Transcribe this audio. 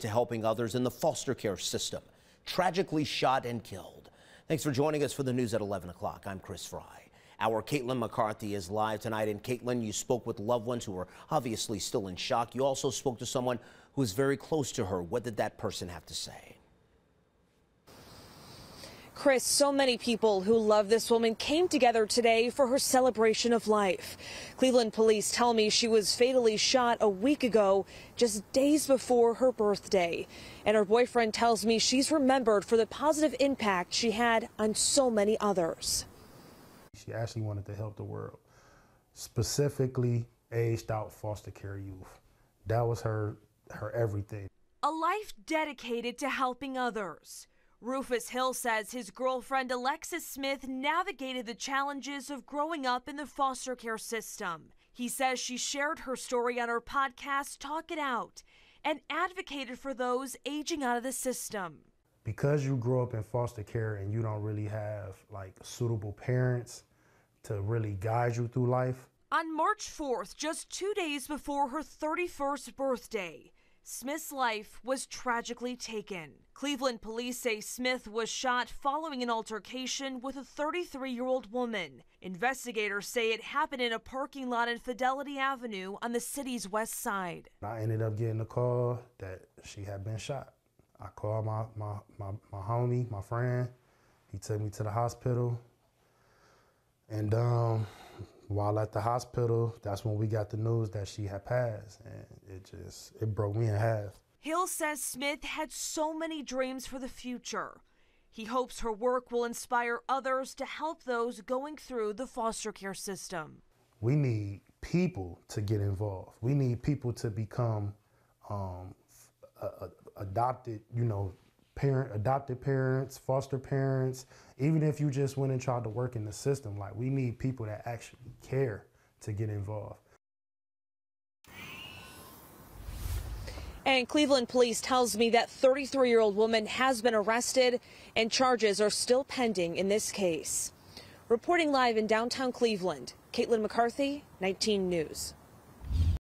to helping others in the foster care system, tragically shot and killed. Thanks for joining us for the news at 11 o'clock. I'm Chris Fry. Our Caitlin McCarthy is live tonight. And Caitlin, you spoke with loved ones who are obviously still in shock. You also spoke to someone who is very close to her. What did that person have to say? Chris, so many people who love this woman came together today for her celebration of life. Cleveland police tell me she was fatally shot a week ago, just days before her birthday. And her boyfriend tells me she's remembered for the positive impact she had on so many others. She actually wanted to help the world, specifically aged out foster care youth. That was her, her everything. A life dedicated to helping others. Rufus Hill says his girlfriend Alexis Smith navigated the challenges of growing up in the foster care system. He says she shared her story on her podcast, Talk It Out, and advocated for those aging out of the system. Because you grow up in foster care and you don't really have like suitable parents to really guide you through life. On March 4th, just two days before her 31st birthday, Smith's life was tragically taken. Cleveland police say Smith was shot following an altercation with a 33 year old woman. Investigators say it happened in a parking lot in Fidelity Avenue on the city's west side. I ended up getting a call that she had been shot. I called my, my, my, my homie, my friend. He took me to the hospital. And um, while at the hospital, that's when we got the news that she had passed, and it just it broke me in half. Hill says Smith had so many dreams for the future. He hopes her work will inspire others to help those going through the foster care system. We need people to get involved. We need people to become um, adopted, you know, parent, adopted parents, foster parents, even if you just went and tried to work in the system, like we need people that actually care to get involved. And Cleveland police tells me that 33 year old woman has been arrested and charges are still pending in this case. Reporting live in downtown Cleveland, Caitlin McCarthy, 19 News.